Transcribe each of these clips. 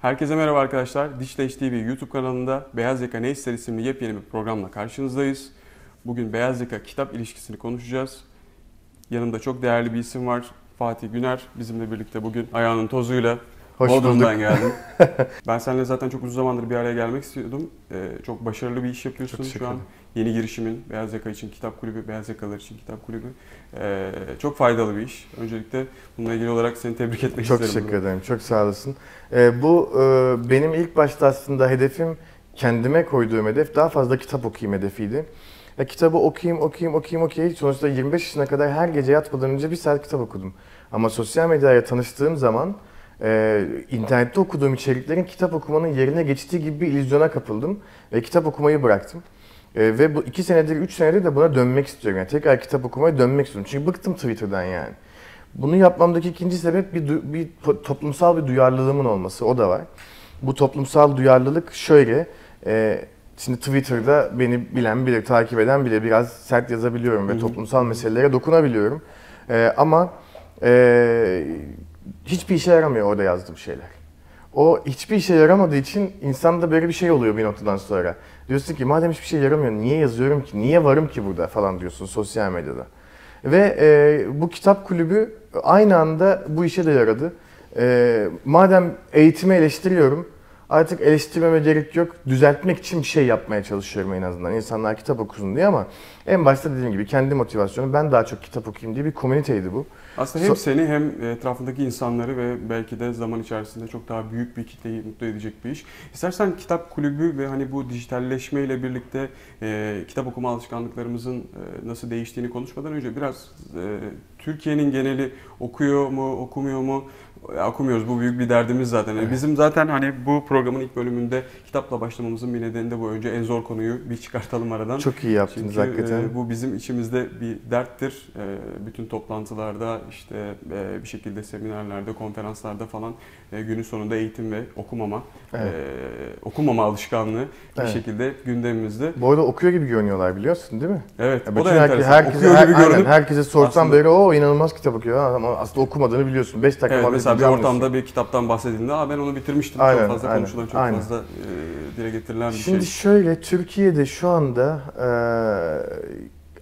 Herkese merhaba arkadaşlar. Dişleş TV YouTube kanalında Beyaz Yaka Ne İster isimli yepyeni bir programla karşınızdayız. Bugün Beyaz Yaka kitap ilişkisini konuşacağız. Yanımda çok değerli bir isim var. Fatih Güner bizimle birlikte bugün ayağının tozuyla Hoş Bodrum'dan geldim. ben seninle zaten çok uzun zamandır bir araya gelmek istiyordum. Ee, çok başarılı bir iş yapıyorsun Çok şu an. Yeni girişimin Beyaz Yaka için kitap kulübü, Beyaz Yakalar için kitap kulübü. Ee, çok faydalı bir iş. Öncelikle bununla ilgili olarak seni tebrik etmek Çok isterim. teşekkür ederim. Çok sağ olasın. Ee, bu e, benim ilk başta aslında hedefim kendime koyduğum hedef daha fazla kitap okuyayım hedefiydi. Ya kitabı okuyayım, okuyayım, okuyayım, okuyayım. Sonuçta 25 yaşına kadar her gece yatmadan önce bir saat kitap okudum. Ama sosyal medyaya tanıştığım zaman e, internette okuduğum içeriklerin kitap okumanın yerine geçtiği gibi bir illüzyona kapıldım. Ve kitap okumayı bıraktım. E, ve bu iki senedir, üç senedir de buna dönmek istiyorum. Yani tekrar kitap okumaya dönmek istiyorum. Çünkü bıktım Twitter'dan yani. Bunu yapmamdaki ikinci sebep bir, bir toplumsal bir duyarlılığımın olması. O da var. Bu toplumsal duyarlılık şöyle. e, şimdi Twitter'da beni bilen bilir, takip eden bilir. Biraz sert yazabiliyorum ve toplumsal meselelere dokunabiliyorum. E, ama e, hiçbir işe yaramıyor orada yazdığım şeyler. O hiçbir işe yaramadığı için insanda böyle bir şey oluyor bir noktadan sonra. Diyorsun ki madem hiçbir şey yaramıyor niye yazıyorum ki, niye varım ki burada falan diyorsun sosyal medyada. Ve e, bu kitap kulübü aynı anda bu işe de yaradı. E, madem eğitimi eleştiriyorum, artık eleştirmeme gerek yok. Düzeltmek için bir şey yapmaya çalışıyorum en azından. İnsanlar kitap okusun diye ama en başta dediğim gibi kendi motivasyonum ben daha çok kitap okuyayım diye bir komüniteydi bu. Aslında hem So- seni hem etrafındaki insanları ve belki de zaman içerisinde çok daha büyük bir kitleyi mutlu edecek bir iş. İstersen kitap kulübü ve hani bu dijitalleşme ile birlikte e, kitap okuma alışkanlıklarımızın e, nasıl değiştiğini konuşmadan önce biraz e, Türkiye'nin geneli okuyor mu, okumuyor mu? Ya, okumuyoruz. Bu büyük bir derdimiz zaten. Yani Evet. Bizim zaten hani bu programın ilk bölümünde kitapla başlamamızın bir nedeni de bu. Önce en zor konuyu bir çıkartalım aradan. Çok iyi yaptınız Çünkü hakikaten. e, bu bizim içimizde bir derttir. E, bütün toplantılarda işte e, bir şekilde seminerlerde, konferanslarda falan e, günün sonunda eğitim ve okumama, Evet. e, okumama alışkanlığı bir Evet. şekilde gündemimizde. Bu arada okuyor gibi görünüyorlar biliyorsun değil mi? Evet, Ya o bütün da herke- enteresan. herkese, Okuyor her- gibi aynen, görünüp herkese sorsam böyle o inanılmaz kitap okuyor ama aslında okumadığını biliyorsun. 5 dakika Evet, mesela bir ortamda bir kitaptan bahsedildiğinde Aa, ben onu bitirmiştim. Aynen, çok fazla aynen, konuşulan, çok aynen. fazla e, dile getirilen bir Şimdi şey. şöyle Türkiye'de şu anda e,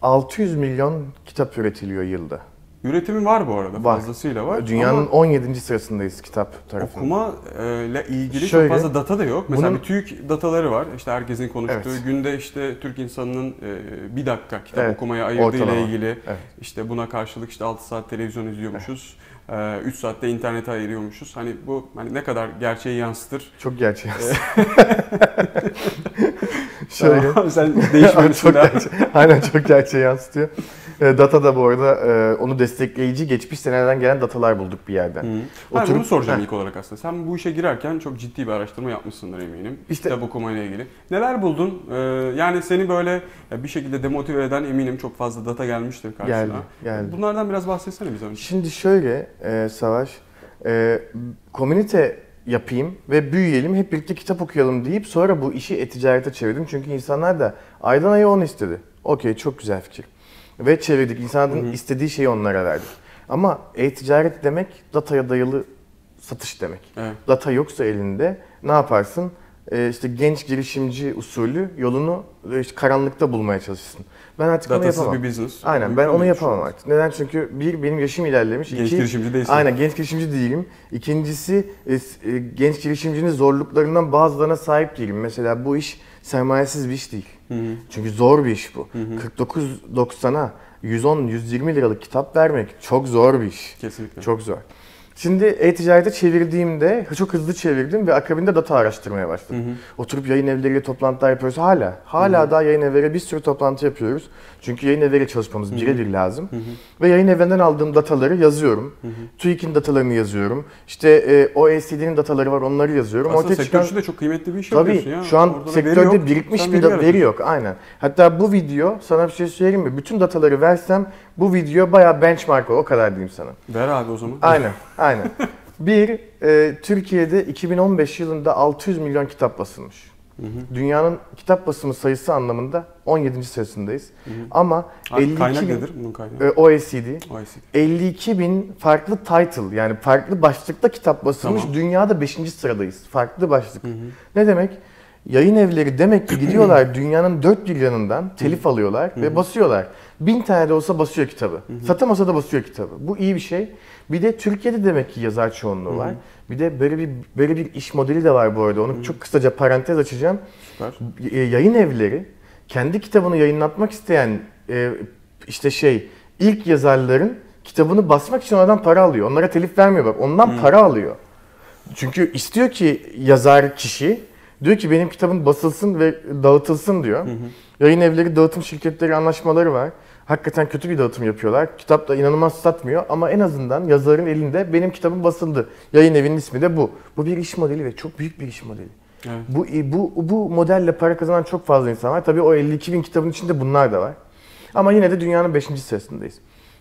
600 milyon kitap üretiliyor yılda. Üretimi var bu arada, Var. fazlasıyla var. Dünyanın Ama 17. sırasındayız kitap tarafında. Okuma e, ile ilgili Şöyle, çok fazla data da yok. Mesela bunun- bir TÜİK dataları var. İşte herkesin konuştuğu. Evet. Günde işte Türk insanının e, bir dakika kitap Evet, okumaya ayırdığı ile ilgili. Evet. İşte buna karşılık işte 6 saat televizyon izliyormuşuz. 3 saatte internete ayırıyormuşuz. Hani bu hani ne kadar gerçeği yansıtır. Çok gerçek aslında. şöyle. Tamam, sen değişmiyorsun çok gerçek, aynen çok gerçeği yansıtıyor. E, data da bu arada e, onu destekleyici geçmiş senelerden gelen datalar bulduk bir yerden. Hı. Ben Oturup- bunu soracağım Heh. ilk olarak aslında. Sen bu işe girerken çok ciddi bir araştırma yapmışsındır eminim. İşte- Kitap okumayla ilgili. Neler buldun? Ee, yani seni böyle e, bir şekilde demotive eden eminim çok fazla data gelmiştir karşına. Geldi, geldi. Bunlardan biraz bahsetsene bize önce. Şimdi şöyle e, Savaş, e, komünite yapayım ve büyüyelim, hep birlikte kitap okuyalım deyip sonra bu işi e-ticarete çevirdim. Çünkü insanlar da aydan aya onu istedi. Okey çok güzel fikir. Ve çevirdik. İnsanların Hı hı. istediği şeyi onlara verdik. Ama e-ticaret demek dataya dayalı satış demek. Evet. Data yoksa elinde ne yaparsın? E, işte genç girişimci usulü yolunu e, işte karanlıkta bulmaya çalışırsın. Ben artık onu Datasız yapamam. bir business. Aynen ben Mümkün onu yapamam artık. Neden? Çünkü bir benim yaşım ilerlemiş. Genç iki, girişimci değilsin. Aynen genç girişimci değilim. İkincisi e, e, genç girişimcinin zorluklarından bazılarına sahip değilim. Mesela bu iş sermayesiz bir iş değil. Hı hı. Çünkü zor bir iş bu. Hı hı. 49.90'a 110-120 liralık kitap vermek çok zor bir iş. Kesinlikle. Çok zor. Şimdi e-ticarete çevirdiğimde çok hızlı çevirdim ve akabinde data araştırmaya başladım. Hı hı. Oturup yayın evleriyle toplantılar yapıyoruz hala. Hala daha yayın evleriyle bir sürü toplantı yapıyoruz. Çünkü yayın evleriyle çalışmamız birebir lazım. Hı hı. Ve yayın evinden aldığım dataları yazıyorum. Hı hı. TÜİK'in datalarını yazıyorum. İşte e, OECD'nin dataları var onları yazıyorum. Aslında Ortaya sektör çıkan- de çok kıymetli bir iş Tabii yapıyorsun ya. şu an Orada da veri sektörde yok. birikmiş Sen bir veri yaratıyorsun. yok aynen. Hatta bu video sana bir şey söyleyeyim mi? Bütün dataları versem bu video bayağı benchmark o, o kadar diyeyim sana. Ver abi o zaman. Aynen, aynen. Bir, e, Türkiye'de 2015 yılında 600 milyon kitap basılmış. Dünyanın kitap basımı sayısı anlamında 17. sırasındayız. Ama Ha, 52 Kaynak bin, nedir bunun kaynağı? e, OECD OECD. 52 bin farklı title yani farklı başlıkta kitap basılmış. Tamam. Dünyada 5. sıradayız. Farklı başlık. Hı hı. Ne demek? Yayın evleri demek ki gidiyorlar dünyanın dört bir yanından telif alıyorlar ve basıyorlar. Bin tane de olsa basıyor kitabı. Satamasa da basıyor kitabı. Bu iyi bir şey. Bir de Türkiye'de demek ki yazar çoğunluğu var. Bir de böyle bir böyle bir iş modeli de var bu arada. Onu çok kısaca parantez açacağım. Süper. Y- yayın evleri kendi kitabını yayınlatmak isteyen e, işte şey ilk yazarların kitabını basmak için onlardan para alıyor. Onlara telif vermiyor bak. Ondan para alıyor. Çünkü istiyor ki yazar kişi diyor ki benim kitabım basılsın ve dağıtılsın diyor. Yayın evleri dağıtım şirketleri anlaşmaları var. Hakikaten kötü bir dağıtım yapıyorlar. Kitap da inanılmaz satmıyor ama en azından yazarın elinde benim kitabım basıldı. Yayın evinin ismi de bu. Bu bir iş modeli ve çok büyük bir iş modeli. Evet. Bu, bu, bu modelle para kazanan çok fazla insan var. Tabii o 52 bin kitabın içinde bunlar da var. Ama yine de dünyanın 5. sırasındayız.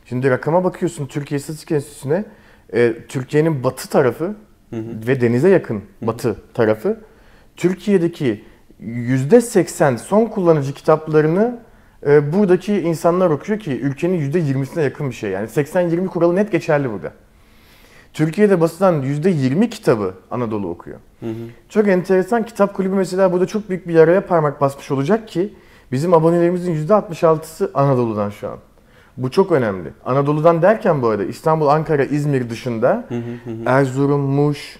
Şimdi rakama bakıyorsun Türkiye İstatistik Enstitüsü'ne. e, Türkiye'nin batı tarafı ve denize yakın batı tarafı Türkiye'deki %80 son kullanıcı kitaplarını e, buradaki insanlar okuyor ki ülkenin %20'sine yakın bir şey. Yani 80-20 kuralı net geçerli burada. Türkiye'de basılan %20 kitabı Anadolu okuyor. Hı hı. Çok enteresan kitap kulübü mesela burada çok büyük bir yaraya parmak basmış olacak ki bizim abonelerimizin %66'sı Anadolu'dan şu an. Bu çok önemli. Anadolu'dan derken bu arada İstanbul, Ankara, İzmir dışında Hı hı hı. Erzurum, Muş,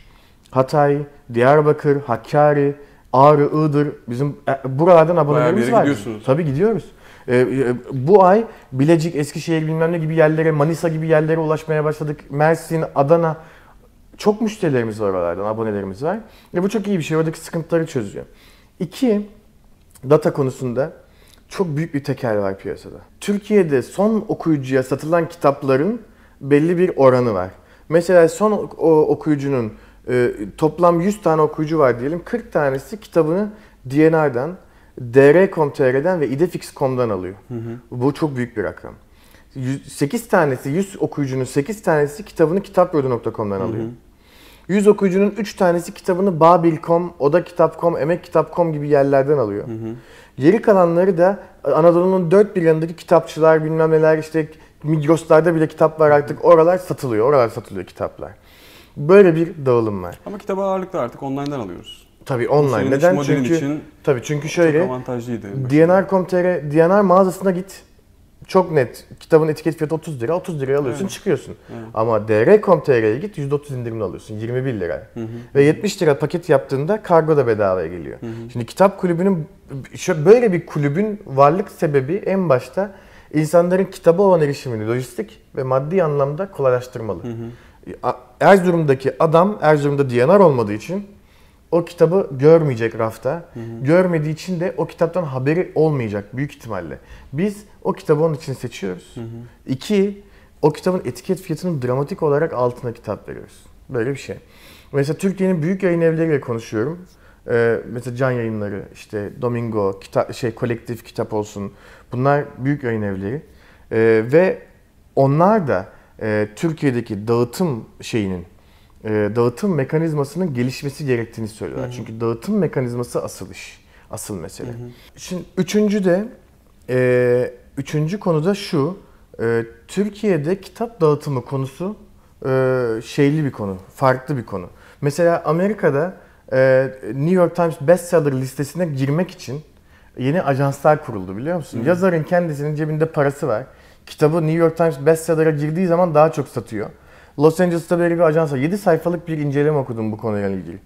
Hatay, Diyarbakır, Hakkari, Ağrı, Iğdır bizim e, buralardan abonelerimiz var. gidiyorsunuz. Tabii gidiyoruz. E, e, bu ay Bilecik, Eskişehir bilmem ne gibi yerlere, Manisa gibi yerlere ulaşmaya başladık. Mersin, Adana çok müşterilerimiz var oralardan, abonelerimiz var. Ve bu çok iyi bir şey. Oradaki sıkıntıları çözüyor. İki, data konusunda çok büyük bir tekel var piyasada. Türkiye'de son okuyucuya satılan kitapların belli bir oranı var. Mesela son okuyucunun e, toplam 100 tane okuyucu var diyelim. 40 tanesi kitabını DNR'dan, dr.com.tr'den ve idefix.com'dan alıyor. Bu çok büyük bir rakam. 8 tanesi, 100 okuyucunun 8 tanesi kitabını kitapyurdu.com'dan alıyor. 100 okuyucunun 3 tanesi kitabını Babil.com, Oda Kitap.com, Emek Kitap.com gibi yerlerden alıyor. Geri kalanları da Anadolu'nun dört bir yanındaki kitapçılar bilmem neler işte Migros'larda bile kitap var artık oralar satılıyor. Oralar satılıyor kitaplar. Böyle bir dağılım var. Ama kitabı ağırlıklı artık online'dan alıyoruz. Tabii online. Neden? Çünkü için tabii çünkü çok şöyle avantajlıydı. DNR.com.tr DNR mağazasına git. Çok net. Kitabın etiket fiyatı 30 lira. 30 liraya alıyorsun Evet. çıkıyorsun. Evet. Ama dr.com.tr'ye git %30 indirimli alıyorsun. 21 lira. Hı hı. Ve 70 lira paket yaptığında kargo da bedavaya geliyor. Hı hı. Şimdi kitap kulübünün böyle bir kulübün varlık sebebi en başta insanların kitaba olan erişimini lojistik ve maddi anlamda kolaylaştırmalı. Hı hı. Erzurum'daki adam Erzurum'da DNR olmadığı için o kitabı görmeyecek rafta. Görmediği için de o kitaptan haberi olmayacak büyük ihtimalle. Biz o kitabı onun için seçiyoruz. Hı hı. İki, o kitabın etiket fiyatının dramatik olarak altına kitap veriyoruz. Böyle bir şey. Mesela Türkiye'nin büyük yayın evleriyle konuşuyorum. Ee, mesela Can Yayınları, işte Domingo, kita- şey kolektif kitap olsun. Bunlar büyük yayın evleri. Ee, ve onlar da e, Türkiye'deki dağıtım şeyinin, e, dağıtım mekanizmasının gelişmesi gerektiğini söylüyorlar. Hı hı. Çünkü dağıtım mekanizması asıl iş, asıl mesele. Hı hı. Şimdi üçüncü de e, üçüncü konu da şu. e, Türkiye'de kitap dağıtımı konusu e, şeyli bir konu, farklı bir konu. Mesela Amerika'da e, New York Times bestseller listesine girmek için yeni ajanslar kuruldu biliyor musun? Hı. Yazarın kendisinin cebinde parası var. Kitabı New York Times bestseller'a girdiği zaman daha çok satıyor. Los Angeles'ta böyle bir ajans var. 7 sayfalık bir inceleme okudum bu konuyla ilgili.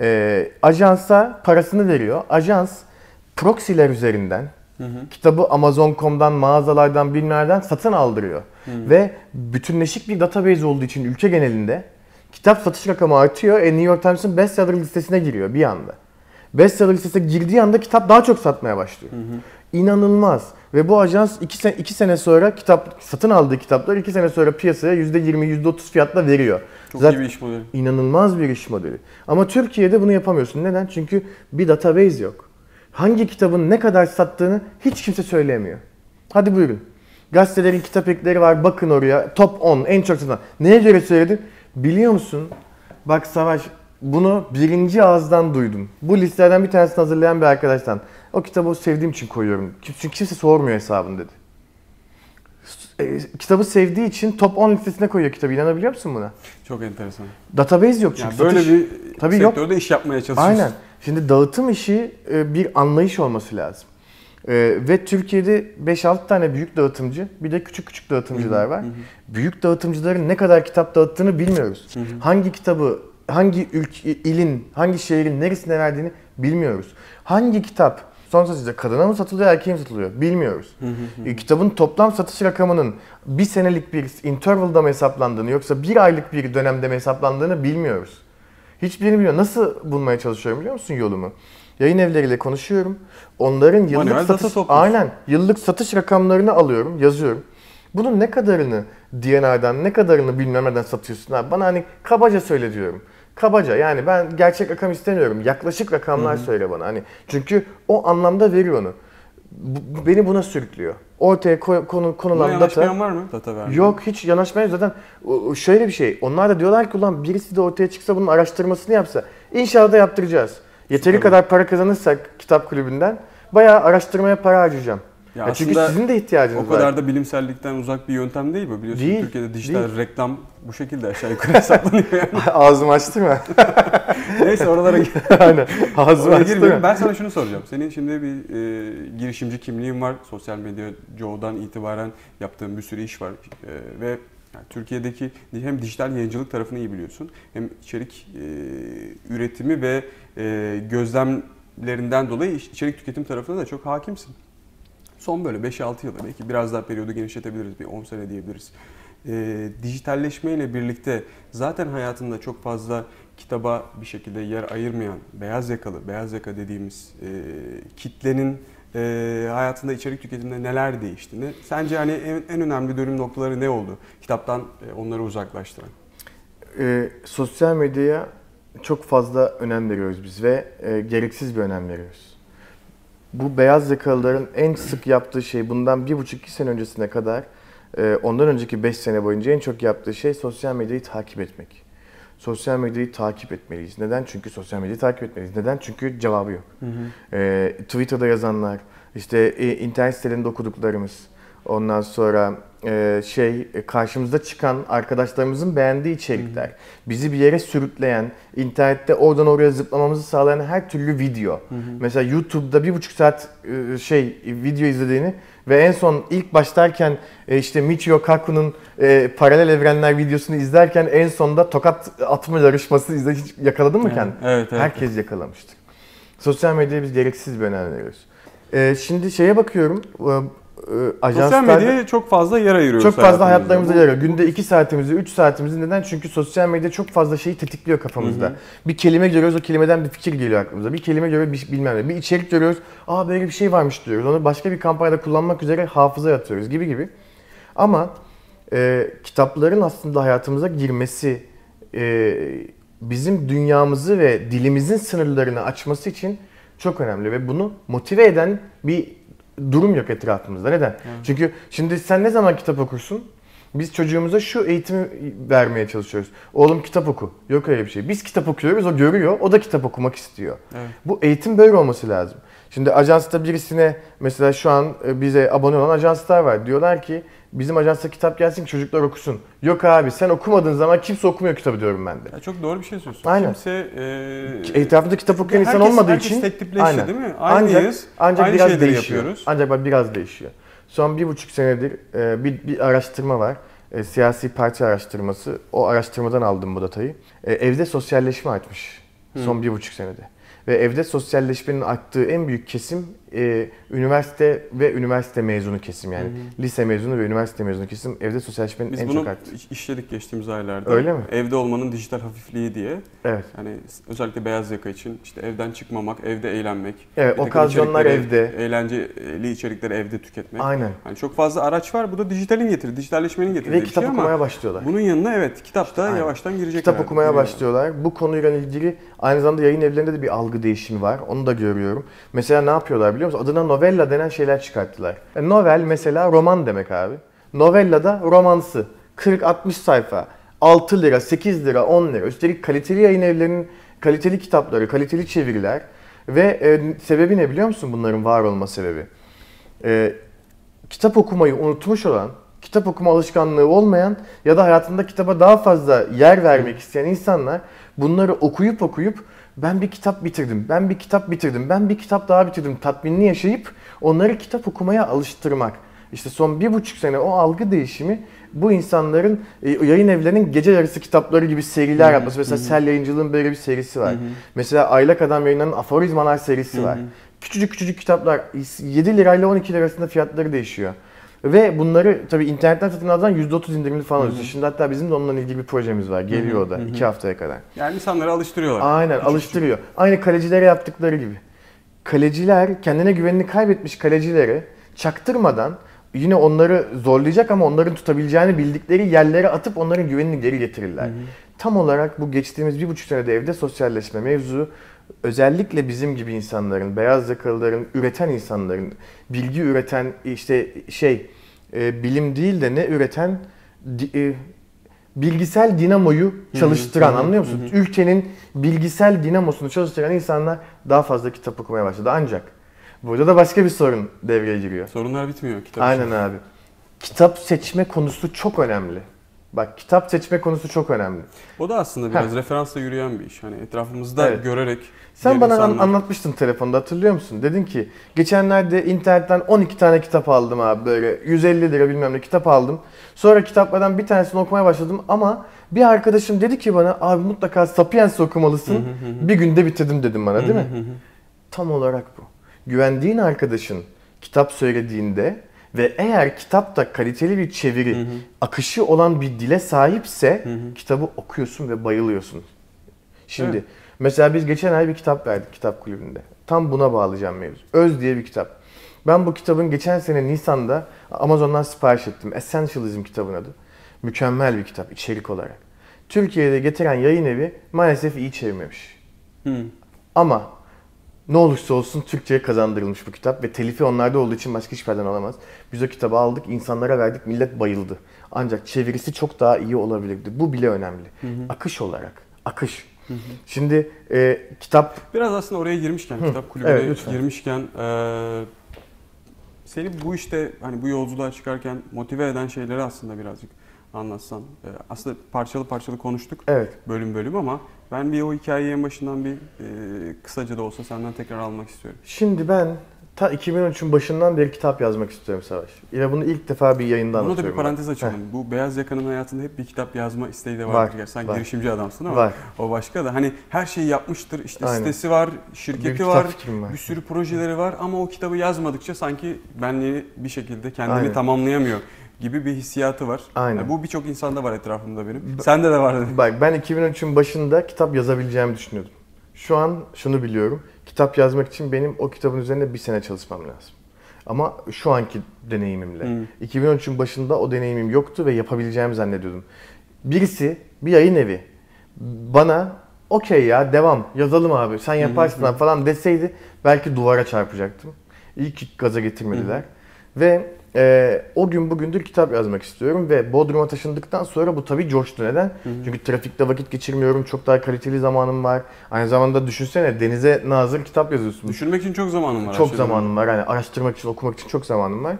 E, ajansa parasını veriyor. Ajans proxy'ler üzerinden Hı hı. kitabı Amazon.com'dan, mağazalardan, bilmem satın aldırıyor. Ve bütünleşik bir database olduğu için ülke genelinde kitap satış rakamı artıyor. E, New York Times'ın bestseller listesine giriyor bir anda. Bestseller listesine girdiği anda kitap daha çok satmaya başlıyor. İnanılmaz. Ve bu ajans 2 sene, iki sene sonra kitap satın aldığı kitaplar 2 sene sonra piyasaya %20, %30 fiyatla veriyor. Çok Zaten- iyi bir iş modeli. İnanılmaz bir iş modeli. Ama Türkiye'de bunu yapamıyorsun. Neden? Çünkü bir database yok. Hangi kitabın ne kadar sattığını hiç kimse söyleyemiyor. Hadi buyurun. Gazetelerin kitap ekleri var. Bakın oraya. Top 10 en çok satılan. Neye göre söyledin? Biliyor musun? Bak Savaş bunu birinci ağızdan duydum. Bu listelerden bir tanesini hazırlayan bir arkadaştan. O kitabı sevdiğim için koyuyorum. Çünkü kimse sormuyor hesabını dedi. E, kitabı sevdiği için top 10 listesine koyuyor kitabı. İnanabiliyor musun buna? Çok enteresan. Database yok çünkü. Yani böyle satış- bir Tabii yok. sektörde iş yapmaya çalışıyorsun. Aynen. Şimdi dağıtım işi e, bir anlayış olması lazım. E, Ve Türkiye'de 5-6 tane büyük dağıtımcı, bir de küçük küçük dağıtımcılar var. Büyük dağıtımcıların ne kadar kitap dağıttığını bilmiyoruz. Hangi kitabı, hangi ülke, ilin, hangi şehrin neresine verdiğini bilmiyoruz. Hangi kitap son satışta kadına mı satılıyor, erkeğe mi satılıyor bilmiyoruz. E, Kitabın toplam satış rakamının bir senelik bir intervalda mı hesaplandığını yoksa bir aylık bir dönemde mi hesaplandığını bilmiyoruz. Hiçbirini bilmiyorum. Nasıl bulmaya çalışıyorum biliyor musun yolumu? Yayın evleriyle konuşuyorum. Onların yıllık Manuel satış aynen yıllık satış rakamlarını alıyorum, yazıyorum. Bunun ne kadarını DNR'dan, ne kadarını bilmem nereden satıyorsun abi? Bana hani kabaca söyle diyorum. Kabaca yani ben gerçek rakam istemiyorum. Yaklaşık rakamlar söyle bana. Hani çünkü o anlamda veriyor onu. Bu- beni buna sürüklüyor. Ortaya koy- konu, Buna konulan data yanaşmayan var mı? Data vermiyor. Yok hiç yanaşmaya zaten şöyle bir şey. Onlar da diyorlar ki ulan birisi de ortaya çıksa bunun araştırmasını yapsa. İnşallah da yaptıracağız. Yeteri Tabii. kadar para kazanırsak kitap kulübünden bayağı araştırmaya para harcayacağım. Ya Ya çünkü aslında sizin de ihtiyacınız O kadar var. da bilimsellikten uzak bir yöntem değil bu. Biliyorsun Değil, Türkiye'de dijital değil. reklam bu şekilde aşağı yukarı hesaplanıyor. yani. Ağzımı açtım ya. Neyse oralara Aynen. Ağzımı Oraya açtım. Ben sana şunu soracağım. Senin şimdi bir e, girişimci kimliğin var. Sosyal medya Joe'dan itibaren yaptığın bir sürü iş var. E, ve yani Türkiye'deki hem dijital yayıncılık tarafını iyi biliyorsun. Hem içerik e, üretimi ve e, gözlemlerinden dolayı içerik tüketim tarafına da çok hakimsin. Son böyle 5-6 yılda belki biraz daha periyodu genişletebiliriz. Bir 10 sene diyebiliriz. E, dijitalleşmeyle birlikte zaten hayatında çok fazla kitaba bir şekilde yer ayırmayan beyaz yakalı, beyaz yaka dediğimiz e, kitlenin e, hayatında içerik tüketiminde neler değişti? Ne, sence hani en, en önemli dönüm noktaları ne oldu? Kitaptan e, onları uzaklaştıran. Ee, sosyal medyaya çok fazla önem veriyoruz biz ve e, gereksiz bir önem veriyoruz. Bu beyaz yakalıların en sık yaptığı şey bundan bir buçuk iki sene öncesine kadar e, ondan önceki beş sene boyunca en çok yaptığı şey sosyal medyayı takip etmek. Sosyal medyayı takip etmeliyiz. Neden? Çünkü sosyal medyayı takip etmeliyiz. Neden? Çünkü cevabı yok. E, Twitter'da yazanlar, işte e, internet sitelerinde okuduklarımız, ondan sonra e, şey e, karşımıza çıkan arkadaşlarımızın beğendiği içerikler, bizi bir yere sürükleyen, internette oradan oraya zıplamamızı sağlayan her türlü video. Mesela YouTube'da bir buçuk saat e, şey video izlediğini ve en son ilk başlarken e, işte Michio Kaku'nun e, paralel evrenler videosunu izlerken en sonda tokat atma yarışması izle hiç yakaladın mı kendini? Evet, evet. Herkes yakalamıştır. Sosyal medyaya biz gereksiz bir önem veriyoruz. Ee, şimdi şeye bakıyorum. E, ajanslarda Sosyal medyaya çok fazla yer ayırıyoruz. çok fazla hayatlarımıza yer alıyor. Günde 2 saatimizi, 3 saatimizi neden? Çünkü sosyal medya çok fazla şeyi tetikliyor kafamızda. Bir kelime görüyoruz, o kelimeden bir fikir geliyor aklımıza. Bir kelime görüyoruz, bir, bilmem ne. Bir içerik görüyoruz, aa böyle bir şey varmış diyoruz. Onu başka bir kampanyada kullanmak üzere hafıza atıyoruz gibi gibi. Ama e, kitapların aslında hayatımıza girmesi, e, bizim dünyamızı ve dilimizin sınırlarını açması için çok önemli ve bunu motive eden bir durum yok etrafımızda. Neden? Çünkü şimdi sen ne zaman kitap okursun? Biz çocuğumuza şu eğitimi vermeye çalışıyoruz. Oğlum kitap oku. Yok öyle bir şey. Biz kitap okuyoruz, o görüyor, o da kitap okumak istiyor. Evet. Bu eğitim böyle olması lazım. Şimdi ajansta birisine mesela şu an e, bize abone olan ajanslar var. Diyorlar ki bizim ajansta kitap gelsin ki çocuklar okusun. Yok abi sen okumadığın zaman kimse okumuyor kitabı diyorum ben de. Ya çok doğru bir şey söylüyorsun. Aynen. Kimse e, Etrafında kitap okuyan insan herkes- olmadığı herkes için tek tipleşti değil mi? Aynıyız. Ancak, ancak aynı biraz değişiyor. yapıyoruz. Ancak bak biraz değişiyor. Son bir buçuk senedir e, bir, bir araştırma var. E, siyasi parti araştırması. O araştırmadan aldım bu datayı. E, evde sosyalleşme artmış son bir buçuk senede. Ve evde sosyalleşmenin arttığı en büyük kesim e, üniversite ve üniversite mezunu kesim yani. Lise mezunu ve üniversite mezunu kesim evde sosyalleşmenin Biz en bunu çok arttı. iş- işledik geçtiğimiz aylarda. Öyle mi? Evde olmanın dijital hafifliği diye. Evet. Yani özellikle beyaz yaka için işte evden çıkmamak, evde eğlenmek. Evet, okazyonlar evde. Eğlenceli içerikleri evde tüketmek. Aynen. Yani çok fazla araç var. Bu da dijitalin getirdiği, dijitalleşmenin getirdiği Ve bir kitap şey okumaya ama başlıyorlar. bunun yanına evet kitap da Aynen. yavaştan girecek. Kitap herhalde. okumaya başlıyorlar. Bu konuyla ilgili aynı zamanda yayın evlerinde de bir algı değişimi var. Onu da görüyorum. Mesela ne yapıyorlar biliyor musun? Adına novella denen şeyler çıkarttılar. E, novel mesela roman demek abi. Novella da romansı. 40-60 sayfa. 6 lira, 8 lira, 10 lira. Üstelik kaliteli yayın evlerinin kaliteli kitapları, kaliteli çeviriler ve e, sebebi ne biliyor musun bunların var olma sebebi? E, kitap okumayı unutmuş olan, kitap okuma alışkanlığı olmayan ya da hayatında kitaba daha fazla yer vermek isteyen insanlar bunları okuyup okuyup ben bir kitap bitirdim, ben bir kitap bitirdim, ben bir kitap daha bitirdim tatminini yaşayıp onları kitap okumaya alıştırmak. İşte son bir buçuk sene o algı değişimi bu insanların e, yayın evlerinin gece yarısı kitapları gibi seriler yapması. Mesela Sel Yayıncılığın böyle bir serisi var. Mesela Aylak Adam yayınlarının Aforizmalar serisi var. Küçücük küçücük kitaplar 7 lirayla 12 lira arasında fiyatları değişiyor. Ve bunları tabii internetten satın aldığından %30 indirimli falan alıyorsun. Şimdi hatta bizim de onunla ilgili bir projemiz var. Geliyor o da 2 haftaya kadar. Yani insanları alıştırıyorlar. Aynen alıştırıyor. Aynı kalecilere yaptıkları gibi. Kaleciler kendine güvenini kaybetmiş kalecileri çaktırmadan yine onları zorlayacak ama onların tutabileceğini bildikleri yerlere atıp onların güvenini geri getirirler. Tam olarak bu geçtiğimiz bir buçuk senede evde sosyalleşme mevzu özellikle bizim gibi insanların, beyaz yakalıların, üreten insanların, bilgi üreten işte şey e, bilim değil de ne üreten di- e, bilgisel dinamoyu çalıştıran anlıyor musun? Ülkenin bilgisel dinamosunu çalıştıran insanlar daha fazla kitap okumaya başladı. Ancak burada da başka bir sorun devreye giriyor. Sorunlar bitmiyor kitap Aynen için. abi. Kitap seçme konusu çok önemli. Bak kitap seçme konusu çok önemli. O da aslında biraz referansla yürüyen bir iş. Hani etrafımızda Evet. görerek Sen diğer bana an- anlatmıştın telefonda hatırlıyor musun? Dedin ki geçenlerde internetten 12 tane kitap aldım abi böyle 150 lira bilmem ne kitap aldım. Sonra kitaplardan bir tanesini okumaya başladım ama bir arkadaşım dedi ki bana abi mutlaka Sapiens okumalısın. bir günde bitirdim dedim bana değil mi? Tam olarak bu. Güvendiğin arkadaşın kitap söylediğinde ve eğer kitapta kaliteli bir çeviri, akışı olan bir dile sahipse kitabı okuyorsun ve bayılıyorsun. Şimdi Evet. Mesela biz geçen ay bir kitap verdik kitap kulübünde. Tam buna bağlayacağım mevzu. Öz diye bir kitap. Ben bu kitabın geçen sene Nisan'da Amazon'dan sipariş ettim. Essentialism kitabın adı. Mükemmel bir kitap içerik olarak. Türkiye'de getiren yayın evi maalesef iyi çevirmemiş. Hı. Ama ne olursa olsun Türkçe'ye kazandırılmış bu kitap ve telifi onlarda olduğu için başka hiçbir yerden alamaz. Biz o kitabı aldık, insanlara verdik, millet bayıldı. Ancak çevirisi çok daha iyi olabilirdi. Bu bile önemli. Akış olarak, akış. Şimdi e, kitap Biraz aslında oraya girmişken, kitap kulübüne Evet, lütfen. girmişken eee, seni bu işte hani bu yolculuğa çıkarken motive eden şeyleri aslında birazcık anlatsan. Eee, aslında parçalı parçalı konuştuk evet bölüm bölüm ama ben bir o hikayeyi en başından bir eee, kısaca da olsa senden tekrar almak istiyorum. Şimdi ben ta 2013'ün başından beri kitap yazmak istiyorum Savaş. Ve bunu ilk defa bir yayında Buna da anlatıyorum. bir parantez açalım. Bu beyaz yakanın hayatında hep bir kitap yazma isteği de Var, vardır. Gerçi sen var. girişimci adamsın ama Var. o başka da. Hani her şeyi yapmıştır. İşte Aynen. sitesi var, şirketi var, var. bir sürü projeleri var ama o kitabı yazmadıkça sanki benliği bir şekilde kendini Aynen. tamamlayamıyor gibi bir hissiyatı var. Aynen. Yani bu birçok insanda var etrafımda benim. Sende de var. Bak ben 2013'ün başında kitap yazabileceğimi düşünüyordum. Şu an şunu biliyorum. Kitap yazmak için benim o kitabın üzerinde bir sene çalışmam lazım. Ama şu anki deneyimimle. Hmm. 2013'ün başında o deneyimim yoktu ve yapabileceğimi zannediyordum. Birisi, bir yayın evi bana okey ya devam yazalım abi sen yaparsın falan deseydi belki duvara çarpacaktım. İyi ki gaza getirmediler. Ve e, o gün bugündür kitap yazmak istiyorum ve Bodrum'a taşındıktan sonra bu tabii coştu. Neden? Çünkü trafikte vakit geçirmiyorum, çok daha kaliteli zamanım var. Aynı zamanda düşünsene denize nazır kitap yazıyorsun. Düşünmek için çok zamanım var. Çok zamanım var. Yani araştırmak için, okumak için çok zamanım var.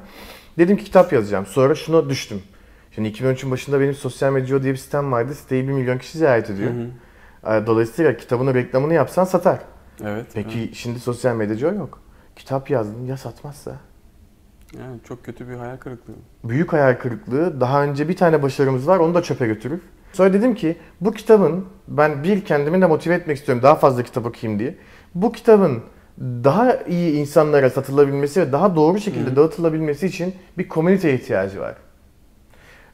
Dedim ki kitap yazacağım. Sonra şuna düştüm. Şimdi 2013'ün başında benim sosyal medya diye bir sitem vardı. Siteyi 1 milyon kişi ziyaret ediyor. Ee, Dolayısıyla kitabının reklamını yapsan satar. Evet. Peki şimdi sosyal medyacı yok. Kitap yazdın ya satmazsa? Yani çok kötü bir hayal kırıklığı. Büyük hayal kırıklığı. Daha önce bir tane başarımız var onu da çöpe götürür. Sonra dedim ki bu kitabın ben bir kendimi de motive etmek istiyorum daha fazla kitap okuyayım diye. Bu kitabın daha iyi insanlara satılabilmesi ve daha doğru şekilde dağıtılabilmesi için bir komüniteye ihtiyacı var.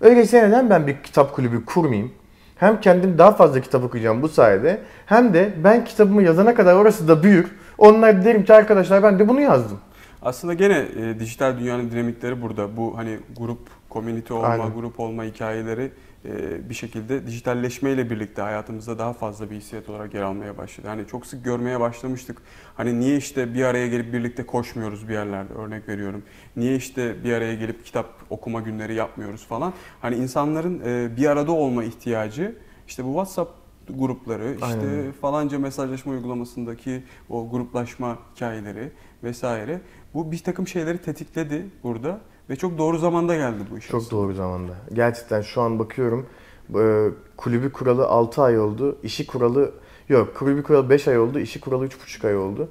Öyleyse neden ben bir kitap kulübü kurmayayım? Hem kendim daha fazla kitap okuyacağım bu sayede hem de ben kitabımı yazana kadar orası da büyür. Onlar derim ki arkadaşlar ben de bunu yazdım. Aslında gene e, dijital dünyanın dinamikleri burada. Bu hani grup, komünite olma, Aynen. grup olma hikayeleri e, bir şekilde dijitalleşmeyle birlikte hayatımızda daha fazla bir hissiyat olarak yer almaya başladı. Hani çok sık görmeye başlamıştık. Hani niye işte bir araya gelip birlikte koşmuyoruz bir yerlerde örnek veriyorum. Niye işte bir araya gelip kitap okuma günleri yapmıyoruz falan. Hani insanların e, bir arada olma ihtiyacı işte bu WhatsApp grupları, işte Aynen falanca mesajlaşma uygulamasındaki o gruplaşma hikayeleri vesaire. Bu bir takım şeyleri tetikledi burada ve çok doğru zamanda geldi bu iş. Çok doğru zamanda. Gerçekten şu an bakıyorum e, kulübü kuralı 6 ay oldu. işi kuralı yok kulübü kuralı 5 ay oldu. işi kuralı 3,5 ay oldu.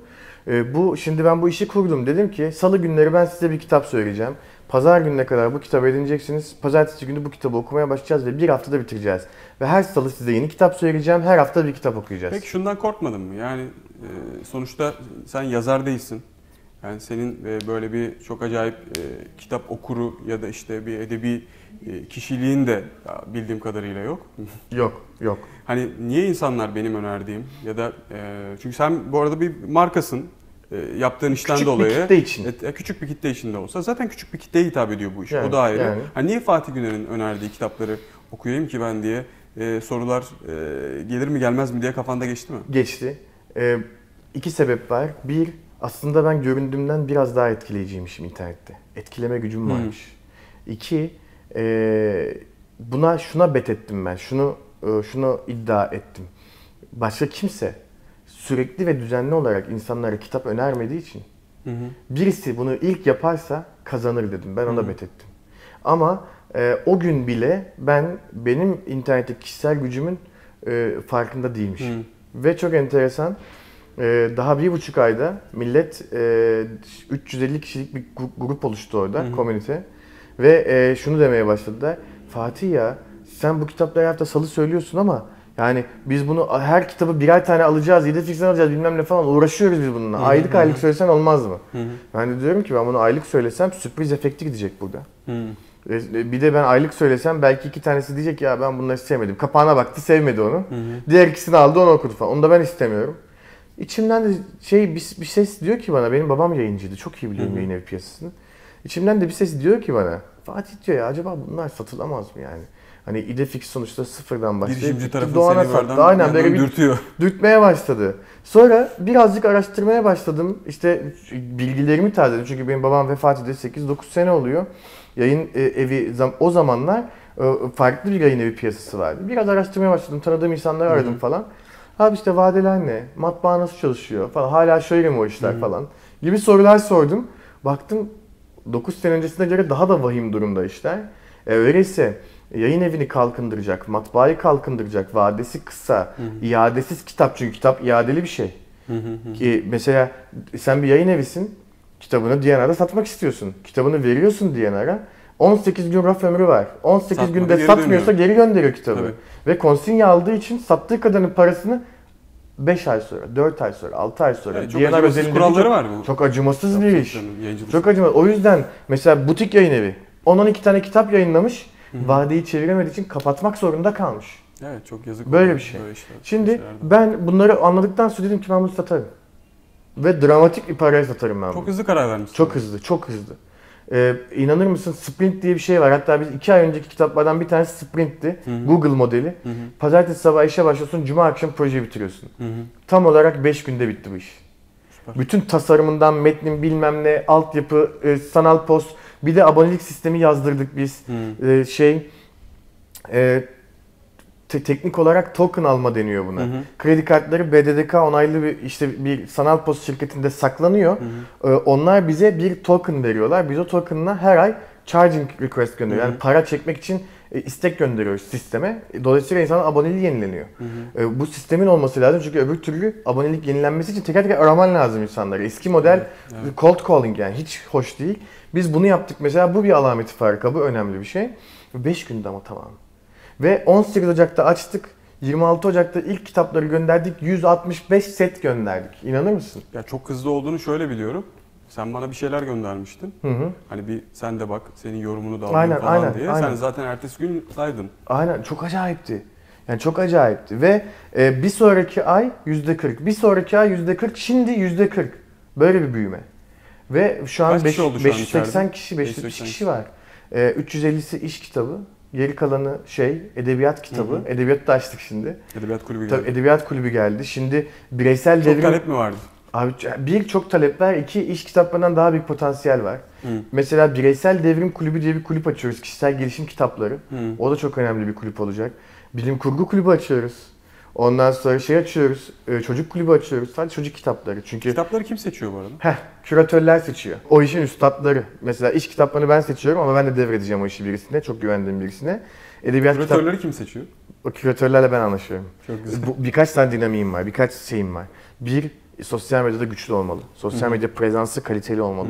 E, bu şimdi ben bu işi kurdum. Dedim ki salı günleri ben size bir kitap söyleyeceğim. Pazar gününe kadar bu kitabı edineceksiniz. Pazartesi günü bu kitabı okumaya başlayacağız ve bir haftada bitireceğiz. Ve her salı size yeni kitap söyleyeceğim. Her hafta bir kitap okuyacağız. Peki şundan korkmadın mı? Yani e, sonuçta sen yazar değilsin. Yani senin e, böyle bir çok acayip e, kitap okuru ya da işte bir edebi e, kişiliğin de bildiğim kadarıyla yok. Yok, yok. Hani niye insanlar benim önerdiğim ya da e, çünkü sen bu arada bir markasın. E, yaptığın işten Küçük dolayı bir kitle için. e, küçük bir kitle içinde olsa zaten küçük bir kitleye hitap ediyor bu iş. Yani, o da ayrı. yani. Hani niye Fatih Güner'in önerdiği kitapları okuyayım ki ben diye e, sorular e, gelir mi gelmez mi diye kafanda geçti mi? Geçti. Ee, iki sebep var. Bir, aslında ben göründüğümden biraz daha etkileyiciymişim internette. Etkileme gücüm Hı. varmış. İki, ee, buna şuna bet ettim ben. Şunu e, şunu iddia ettim. Başka kimse sürekli ve düzenli olarak insanlara kitap önermediği için Hı hı. birisi bunu ilk yaparsa kazanır dedim. Ben ona Hı. bet ettim. Ama e, o gün bile ben benim internetteki kişisel gücümün e, farkında değilmişim. Hı. Ve çok enteresan. E, daha bir buçuk ayda millet e, 350 kişilik bir gru- grup oluştu orada, Hı hı. komünite. Ve e, şunu demeye başladılar. Fatih ya sen bu kitapları her hafta salı söylüyorsun ama yani biz bunu her kitabı birer tane alacağız, yedi fiksen alacağız bilmem ne falan uğraşıyoruz biz bununla. Hı hı Aylık aylık söylesen olmaz mı? Hı hı. Ben de diyorum ki ben bunu aylık söylesem sürpriz efekti gidecek burada. Hı. E, Bir de ben aylık söylesem belki iki tanesi diyecek ya ben bunları sevmedim. Kapağına baktı sevmedi onu. Hı hı. Diğer ikisini aldı onu okudu falan. Onu da ben istemiyorum. İçimden de şey bir, bir ses diyor ki bana benim babam yayıncıydı. Çok iyi biliyorum Hı hı. yayın evi piyasasını. İçimden de bir ses diyor ki bana Fatih diyor ya acaba bunlar satılamaz mı yani? Hani İdefix sonuçta sıfırdan Girişimci tarafı Doğan'a sattı. Aynen böyle bir dürtüyor. dürtmeye başladı. Sonra birazcık araştırmaya başladım. İşte bilgilerimi tazeledim. Çünkü benim babam vefat edildi 8-9 sene oluyor. Yayın e, evi o zamanlar e, farklı bir yayın evi piyasası vardı. Biraz araştırmaya başladım. Tanıdığım insanları aradım Hı hı. falan. Abi işte vadeler ne? Matbaa nasıl çalışıyor falan. Hala şöyle mi o işler hı. falan. Gibi sorular sordum. Baktım 9 sene öncesine göre daha da vahim durumda işler. E, öyleyse yayın evini kalkındıracak, matbaayı kalkındıracak, vadesi kısa, Hı hı. iadesiz kitap çünkü kitap iadeli bir şey. Hı hı hı. Ki mesela sen bir yayın evisin, kitabını DNR'da satmak istiyorsun. Kitabını veriyorsun DNR'a. 18 gün raf ömrü var. 18 Satmadı, günde geri satmıyorsa dönüyor. geri gönderiyor kitabı. Tabii. Ve konsinye aldığı için sattığı kadarının parasını 5 ay sonra, 4 ay sonra, 6 ay sonra. Evet, çok DNR acımasız kuralları çok, var bu. Çok acımasız bir iş. Yayıncılık. Çok acımasız. O yüzden mesela butik yayın evi 10-12 tane kitap yayınlamış. Hı hı. Vadeyi çeviremediği için kapatmak zorunda kalmış. Evet çok yazık. Böyle oluyor bir şey. Böyle işler, Şimdi şeylerde. ben bunları anladıktan sonra dedim ki ben bunu satarım. Ve dramatik bir paraya satarım ben bunu. çok hızlı karar vermişsin. Çok hızlı, çok hızlı. Ee, inanır mısın Sprint diye bir şey var. Hatta biz iki ay önceki kitaplardan bir tanesi Sprint'ti. Hı hı. Google modeli. Hı hı. Pazartesi sabah işe başlıyorsun, cuma akşam projeyi bitiriyorsun. Hı hı. Tam olarak 5 günde bitti bu iş. Süper. Bütün tasarımından metnin bilmem ne, altyapı, e, sanal post, bir de abonelik sistemi yazdırdık biz. Hı. E, şey, e, te- teknik olarak token alma deniyor buna. Hı hı. Kredi kartları BDDK onaylı bir işte bir sanal post şirketinde saklanıyor. Hı hı. Ee, Onlar bize bir token veriyorlar. Biz o token'la her ay charging request gönderiyoruz. Yani para çekmek için e, istek gönderiyoruz sisteme. Dolayısıyla insanın aboneliği yenileniyor. Hı hı. E, Bu sistemin olması lazım çünkü öbür türlü abonelik yenilenmesi için teker teker araman lazım insanları. Eski model Evet. cold calling yani hiç hoş değil. Biz bunu yaptık mesela bu bir alameti farika bu önemli bir şey. 5 günde ama tamam. Ve 18 Ocak'ta açtık. 26 Ocak'ta ilk kitapları gönderdik. 165 set gönderdik. İnanır mısın? Ya çok hızlı olduğunu şöyle biliyorum. Sen bana bir şeyler göndermiştin. Hı hı. Hani bir sen de bak senin yorumunu da alayım Aynen, falan aynen, diye. aynen. Sen zaten ertesi gün saydın. Aynen çok acayipti. Yani çok acayipti ve e, bir sonraki ay yüzde 40, bir sonraki ay yüzde 40, şimdi yüzde 40. Böyle bir büyüme. Ve şu an Kaç beş- kişi oldu şu an 580 kişi, 570 580 kişi var. E, 350'si iş kitabı, geri kalanı şey edebiyat kitabı. Hı hı. Edebiyatı da açtık şimdi. Edebiyat kulübü Tabii geldi. edebiyat kulübü geldi. Şimdi bireysel Çok devrim talep mi vardı? Abi bir çok talep var, iki iş kitaplarından daha büyük potansiyel var. Hı. Mesela bireysel devrim kulübü diye bir kulüp açıyoruz. Kişisel gelişim kitapları. Hı. O da çok önemli bir kulüp olacak. Bilim kurgu kulübü açıyoruz. Ondan sonra şey açıyoruz, e, çocuk kulübü açıyoruz. Sadece çocuk kitapları. Çünkü Kitapları kim seçiyor bu arada? heh, küratörler seçiyor. O işin üstadları. Mesela iş kitaplarını ben seçiyorum ama ben de devredeceğim o işi birisine. Çok güvendiğim birisine. Edebiyat kitap, Küratörleri kim seçiyor? o küratörlerle ben anlaşıyorum. Çok güzel. Bu, birkaç tane dinamiğim var, birkaç şeyim var. Bir, sosyal medyada güçlü olmalı. Sosyal medya prezensi kaliteli olmalı.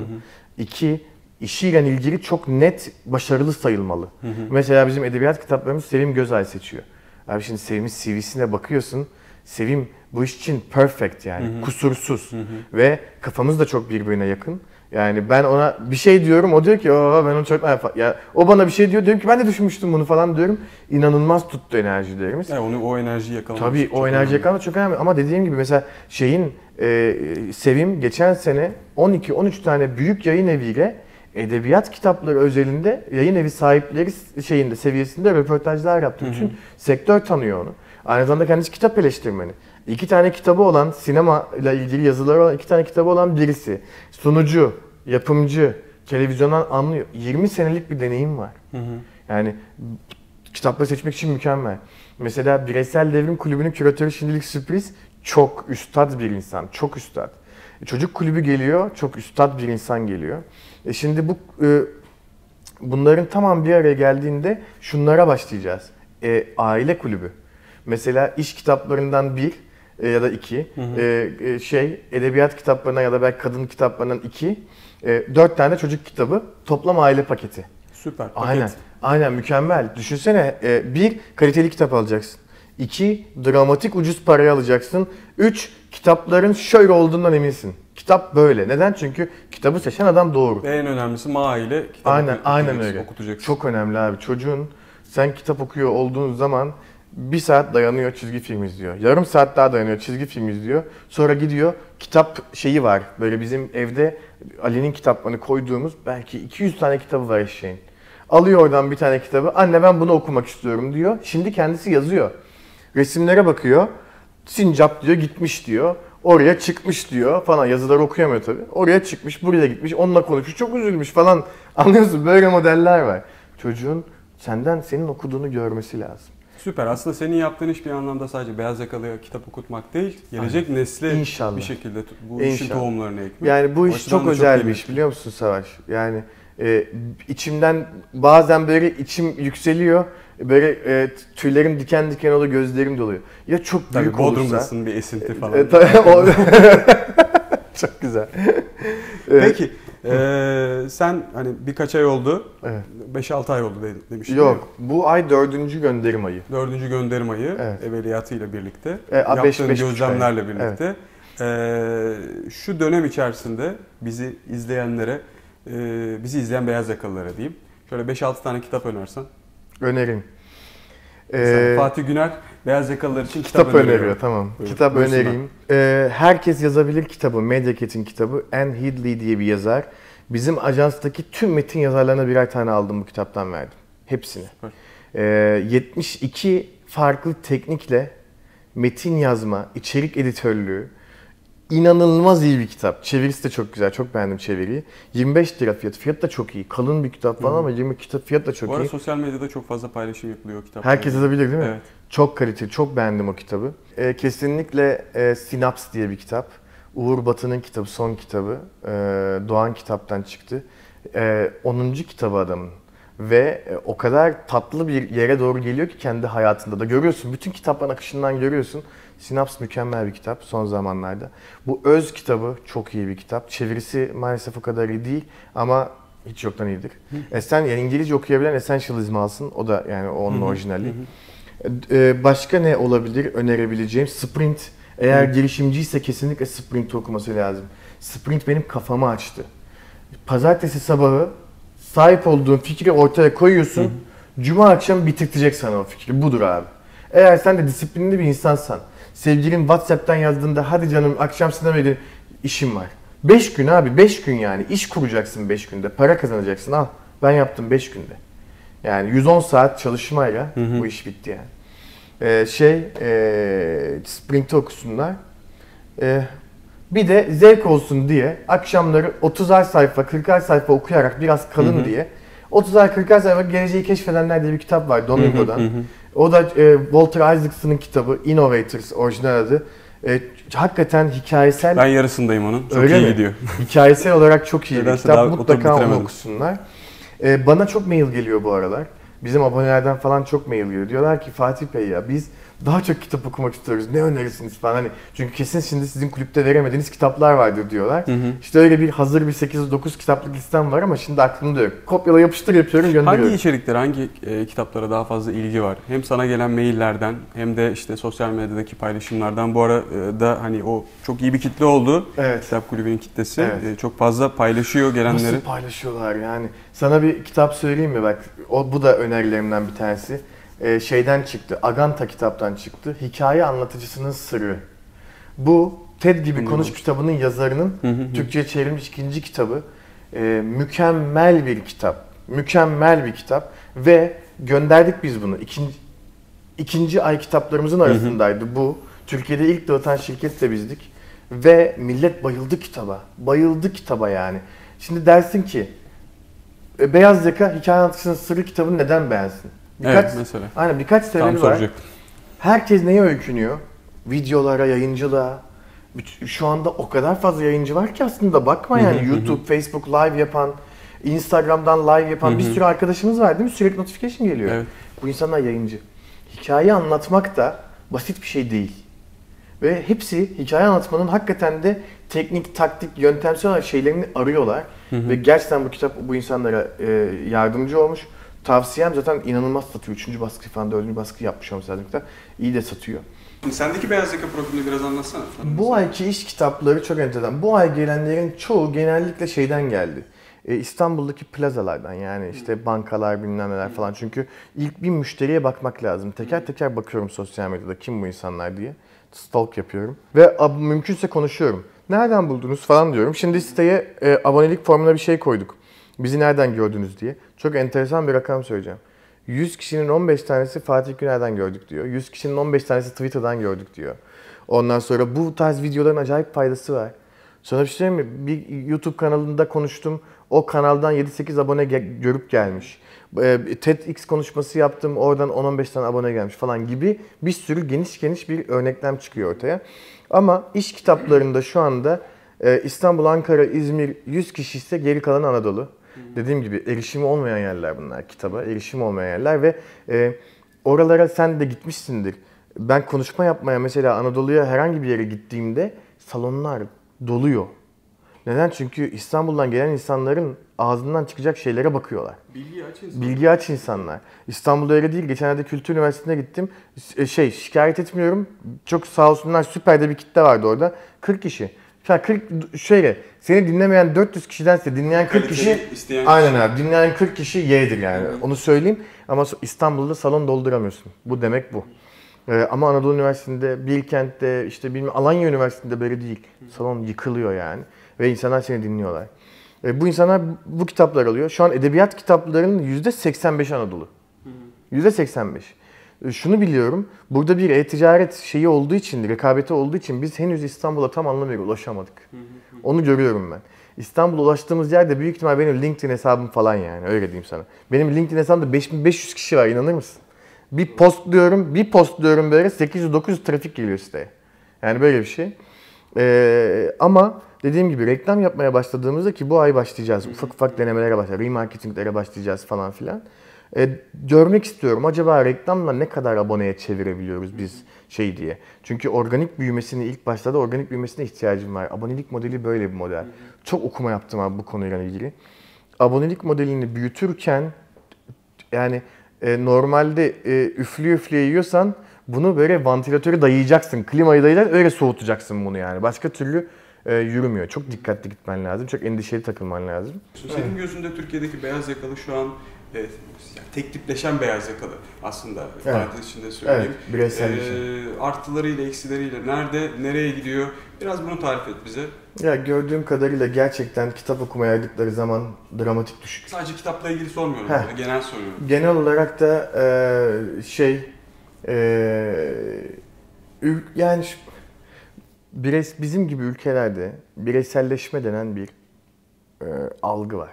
İki, işiyle ilgili çok net başarılı sayılmalı. Mesela bizim edebiyat kitaplarımız Sevim Gözay seçiyor. Abi şimdi Sevim'in CV'sine bakıyorsun. Sevim bu iş için perfect yani kusursuz ve kafamız da çok birbirine yakın. Yani ben ona bir şey diyorum o diyor ki o ben onu çok ya o bana bir şey diyor diyorum ki ben de düşünmüştüm bunu falan diyorum. İnanılmaz tuttu enerjilerimiz. Yani onu o enerjiyi yakalamak Tabii o enerji önemli. yakalamak çok önemli ama dediğim gibi mesela şeyin e, Sevim geçen sene 12-13 tane büyük yayın eviyle edebiyat kitapları özelinde yayın evi sahipleri şeyinde seviyesinde röportajlar yaptı. Bütün sektör tanıyor onu. Aynı zamanda kendisi kitap eleştirmeni. İki tane kitabı olan, sinema ile ilgili yazıları olan iki tane kitabı olan birisi. Sunucu, yapımcı, televizyondan anlıyor. 20 senelik bir deneyim var. Hı hı. Yani kitapları seçmek için mükemmel. Mesela Bireysel Devrim Kulübü'nün küratörü şimdilik sürpriz. Çok üstad bir insan, çok üstad. Çocuk kulübü geliyor, çok üstad bir insan geliyor. E şimdi bu e, bunların tamam bir araya geldiğinde şunlara başlayacağız. E, aile kulübü. Mesela iş kitaplarından bir e, ya da iki, e, e, şey edebiyat kitaplarından ya da belki kadın kitaplarından iki, e, dört tane çocuk kitabı toplam aile paketi. Süper. Paket. Aynen. Aynen mükemmel. Düşünsene e, bir kaliteli kitap alacaksın. İki dramatik ucuz paraya alacaksın. Üç kitapların şöyle olduğundan eminsin. Kitap böyle. Neden? Çünkü kitabı seçen adam doğru. Ve en önemlisi ma ile kitap Aynen, aynen öyle. Okutacaksın. Çok önemli abi. Çocuğun sen kitap okuyor olduğun zaman bir saat dayanıyor çizgi film izliyor. Yarım saat daha dayanıyor çizgi film izliyor. Sonra gidiyor kitap şeyi var. Böyle bizim evde Ali'nin kitaplarını koyduğumuz belki 200 tane kitabı var eşeğin. Alıyor oradan bir tane kitabı. Anne ben bunu okumak istiyorum diyor. Şimdi kendisi yazıyor. Resimlere bakıyor. Sincap diyor gitmiş diyor. Oraya çıkmış diyor falan. Yazıları okuyamıyor tabii. Oraya çıkmış, buraya gitmiş, onunla konuşmuş, çok üzülmüş falan. Anlıyorsun böyle modeller var. Çocuğun senden senin okuduğunu görmesi lazım. Süper. Aslında senin yaptığın iş bir anlamda sadece beyaz yakalıya kitap okutmak değil, gelecek nesle İnşallah. bir şekilde bu işin İnşallah. tohumlarını ekmek. Yani bu iş çok özel bir iş biliyor musun Savaş? Yani e, içimden bazen böyle içim yükseliyor. Böyle e, tüylerim diken diken oluyor, gözlerim doluyor. Ya çok Tabii büyük olursa... Bodrum'dasın bir esinti falan. E, tabii, çok güzel. E, Peki, eee, sen hani birkaç ay oldu, Evet. 5-6 ay oldu de- demiştin. Yok, bu ay dördüncü gönderim ayı. Dördüncü gönderim ayı Evet. evveliyatıyla birlikte, E, beş- yaptığın beş buçuk gözlemlerle ay. birlikte. eee, şu dönem içerisinde bizi izleyenlere, eee, bizi izleyen beyaz yakalılara diyeyim. Şöyle 5-6 tane kitap önersen. Önerim. Ee, Fatih Güner beyaz yakalılar için kitap, kitap öneriyor, tamam. Buyurun, Kitap buyursunlar. önereyim. Ee, herkes yazabilir kitabı, Medyaket'in kitabı. Anne Headley diye bir yazar. Bizim ajanstaki tüm metin yazarlarına birer tane aldım bu kitaptan verdim. Hepsini. Ee, 72 farklı teknikle metin yazma, içerik editörlüğü, inanılmaz iyi bir kitap. Çevirisi de çok güzel, çok beğendim çeviriyi. 25 lira fiyat, fiyat da çok iyi. Kalın bir kitap falan Hı. ama 20 kitap fiyat da çok Bu arada iyi. sosyal medyada çok fazla paylaşım yapılıyor o kitap. Herkes yazabilir değil mi? Evet. Çok kaliteli, çok beğendim o kitabı. Ee, kesinlikle e, Sinaps diye bir kitap. Uğur Batı'nın kitabı, son kitabı. Ee, Doğan kitaptan çıktı. Ee, 10. kitabı adamın. Ve e, o kadar tatlı bir yere doğru geliyor ki kendi hayatında da. Görüyorsun, bütün kitapların akışından görüyorsun. Sinaps mükemmel bir kitap son zamanlarda. Bu Öz kitabı çok iyi bir kitap. Çevirisi maalesef o kadar iyi değil ama hiç yoktan iyidir. Esen, yani İngilizce okuyabilen Essentialism alsın. O da yani onun orijinali. Ee, Başka ne olabilir önerebileceğim? Sprint. Eğer girişimciyse kesinlikle Sprint okuması lazım. Sprint benim kafamı açtı. Pazartesi sabahı sahip olduğun fikri ortaya koyuyorsun. Cuma akşam bitirtecek sana o fikri. Budur abi. Eğer sen de disiplinli bir insansan, sevgilin WhatsApp'tan yazdığında hadi canım akşam sinemaya gidelim, işim var. 5 gün abi 5 gün yani iş kuracaksın 5 günde para kazanacaksın al ben yaptım 5 günde. Yani 110 saat çalışmayla bu iş bitti yani. Ee, şey e, sprint'i okusunlar. Ee, bir de zevk olsun diye akşamları 30'ar sayfa 40'ar sayfa okuyarak biraz kalın diye 30 ay 40 ay sonra Geleceği Keşfedenler diye bir kitap var Domingo'dan. Hı hı hı. O da e, Walter Isaacson'ın kitabı Innovators orijinal adı. E, hakikaten hikayesel Ben yarısındayım onun. Çok Öyle iyi mi? gidiyor. hikayesel olarak çok iyi bir kitap. Mutlaka onu okusunlar. E, bana çok mail geliyor bu aralar. Bizim abonelerden falan çok mail geliyor. Diyorlar ki Fatih Bey ya biz daha çok kitap okumak istiyoruz. Ne önerirsiniz falan hani. Çünkü kesin şimdi sizin kulüpte veremediğiniz kitaplar vardır diyorlar. Hı hı. İşte öyle bir hazır bir 8-9 kitaplık listem var ama şimdi aklımda yok. Kopyala yapıştır yapıyorum gönderiyorum. Hangi içerikler, hangi e, kitaplara daha fazla ilgi var? Hem sana gelen maillerden hem de işte sosyal medyadaki paylaşımlardan. Bu arada hani o çok iyi bir kitle oldu. Evet. Kitap kulübünün kitlesi. Evet. E, çok fazla paylaşıyor gelenleri. Nasıl paylaşıyorlar yani? Sana bir kitap söyleyeyim mi bak? O bu da önerilerimden bir tanesi. Ee, şeyden çıktı. Aganta kitaptan çıktı. Hikaye anlatıcısının sırrı. Bu TED gibi konuş kitabının yazarının. Türkçe'ye çevrilmiş ikinci kitabı. Ee, mükemmel bir kitap. Mükemmel bir kitap ve gönderdik biz bunu. İkinci, ikinci ay kitaplarımızın arasındaydı bu. Türkiye'de ilk dağıtan şirket de bizdik. Ve millet bayıldı kitaba. Bayıldı kitaba yani. Şimdi dersin ki e, Beyaz Yaka Hikaye Anlatısının Sırrı kitabını neden beğensin? Birkaç, Evet mesela. Aynen birkaç Tam sebebi var. soracaktım. Herkes neye öykünüyor? Videolara, yayıncılığa. Şu anda o kadar fazla yayıncı var ki aslında bakma yani Hı hı hı. YouTube, Facebook live yapan, Instagram'dan live yapan Hı bir sürü arkadaşımız var değil mi? Sürekli notification geliyor. Evet. Bu insanlar yayıncı. Hikaye anlatmak da basit bir şey değil. Ve hepsi hikaye anlatmanın hakikaten de teknik, taktik, yöntemsel olarak şeylerini arıyorlar. Hı hı. Ve gerçekten bu kitap bu insanlara e, yardımcı olmuş. Tavsiyem zaten inanılmaz satıyor. Üçüncü baskı falan, dördüncü baskı yapmış olması lazım. İyi de satıyor. Sendeki beyaz yaka profilini biraz anlatsana. Bu ayki iş kitapları çok enteresan. Bu ay gelenlerin çoğu genellikle şeyden geldi. E, İstanbul'daki plazalardan yani işte bankalar bilmem neler falan. Çünkü ilk bir müşteriye bakmak lazım. Teker teker bakıyorum sosyal medyada kim bu insanlar diye. Stalk yapıyorum. Ve mümkünse konuşuyorum. Nereden buldunuz falan diyorum. Şimdi siteye e, abonelik formuna bir şey koyduk. Bizi nereden gördünüz diye. Çok enteresan bir rakam söyleyeceğim. 100 kişinin 15 tanesi Fatih Güner'den gördük diyor. 100 kişinin 15 tanesi Twitter'dan gördük diyor. Ondan sonra bu tarz videoların acayip faydası var. Sana bir şey söyleyeyim mi? Bir YouTube kanalında konuştum. O kanaldan 7-8 abone ge- görüp gelmiş. Ee, TEDx konuşması yaptım. Oradan 10-15 tane abone gelmiş falan gibi bir sürü geniş geniş bir örneklem çıkıyor ortaya. Ama iş kitaplarında şu anda e, İstanbul, Ankara, İzmir 100 kişi ise geri kalan Anadolu. Dediğim gibi erişimi olmayan yerler bunlar kitaba. Erişimi olmayan yerler ve e, oralara sen de gitmişsindir. Ben konuşma yapmaya mesela Anadolu'ya herhangi bir yere gittiğimde salonlar doluyor. Neden? Çünkü İstanbul'dan gelen insanların ağzından çıkacak şeylere bakıyorlar. Bilgi aç insan. Bilgi aç insanlar. İstanbul'da öyle değil. Geçenlerde Kültür Üniversitesi'ne gittim. E, Şey şikayet etmiyorum. Çok sağ olsunlar süper de bir kitle vardı orada. 40 kişi. Ya 40 şöyle seni dinlemeyen 400 kişidense dinleyen 40 kişi isteyen aynen abi dinleyen 40 kişi Y'dir yani. Onu söyleyeyim ama İstanbul'da salon dolduramıyorsun. Bu demek bu. Ee, ama Anadolu Üniversitesi'nde, Bilkent'te, işte bilmem Alanya Üniversitesi'nde böyle değil. Salon yıkılıyor yani ve insanlar seni dinliyorlar. Ee, bu insanlar bu kitaplar alıyor. Şu an edebiyat kitaplarının %85 Anadolu. %85. Ee, Şunu biliyorum. Burada bir e-ticaret şeyi olduğu için, rekabeti olduğu için biz henüz İstanbul'a tam anlamıyla ulaşamadık. Onu görüyorum ben. İstanbul'a ulaştığımız yerde büyük ihtimal benim LinkedIn hesabım falan yani öyle diyeyim sana. Benim LinkedIn hesabımda 5500 kişi var inanır mısın? Bir postluyorum, bir postluyorum böyle 800-900 trafik geliyor siteye. Yani böyle bir şey. Ee, ama dediğim gibi reklam yapmaya başladığımızda ki bu ay başlayacağız. Ufak ufak denemelere başlayacağız. Remarketinglere başlayacağız falan filan. Ee, görmek istiyorum acaba reklamla ne kadar aboneye çevirebiliyoruz biz şey diye. Çünkü organik büyümesini ilk başta da organik büyümesine ihtiyacım var. Abonelik modeli böyle bir model. Çok okuma yaptım abi bu konuyla ilgili. Abonelik modelini büyütürken yani e, normalde e, üflüye üflüye yiyorsan bunu böyle vantilatörü dayayacaksın, klimayı dayayacaksın, öyle soğutacaksın bunu yani. Başka türlü e, yürümüyor. Çok dikkatli gitmen lazım, çok endişeli takılman lazım. Senin gözünde Türkiye'deki beyaz yakalı şu an yani tek tipleşen beyaz yakalı aslında Evet. parantez içinde söyleyeyim. Evet, bireyselleşen. E, artılarıyla eksileriyle nerede nereye gidiyor biraz bunu tarif et bize. Ya gördüğüm kadarıyla gerçekten kitap okumaya ayırdıkları zaman dramatik düşük. Sadece kitapla ilgili sormuyorum Heh. genel soruyorum. Genel olarak da e, şey e, yani şu- birey, bizim gibi ülkelerde bireyselleşme denen bir e, algı var.